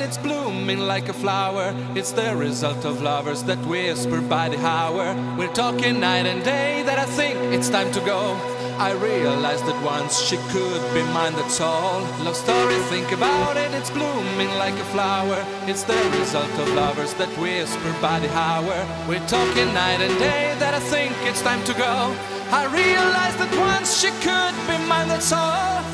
it, it's blooming like a flower. It's the result of lovers that whisper by the hour. We're talking night and day that I think it's time to go. I realized that once she could be mine, that's all. Love story, think about it, it's blooming like a flower. It's the result of lovers that whisper by the hour. We're talking night and day that I think it's time to go. I realized that once she could be mine, that's all.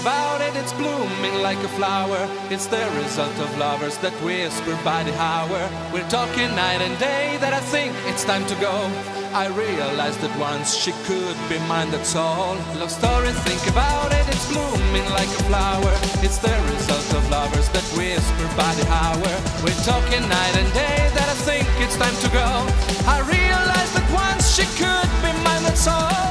About it, it's blooming like a flower. It's the result of lovers that whisper by the hour. We're talking night and day that I think it's time to go. I realized that once she could be mine, that's all. Love story, think about it, it's blooming like a flower. It's the result of lovers that whisper by the hour. We're talking night and day that I think it's time to go. I realized that once she could be mine, that's all.